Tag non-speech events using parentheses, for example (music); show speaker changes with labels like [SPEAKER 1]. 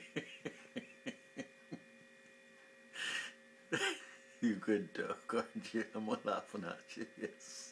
[SPEAKER 1] (laughs) you good dog, aren't you? I'm laughing at you, yes.